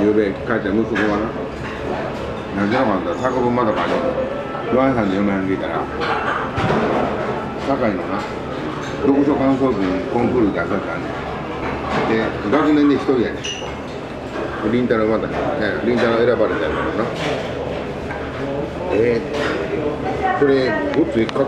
ゆうべ帰って息子がな何じゃなかった作文まだ書いてる岩井さんの嫁はん聞いたら堺のな読書感想文コンクール出されたんねで学年で一人やねん。凛太郎まだね凛太郎選ばれたやけどな。えー、それごっついかっ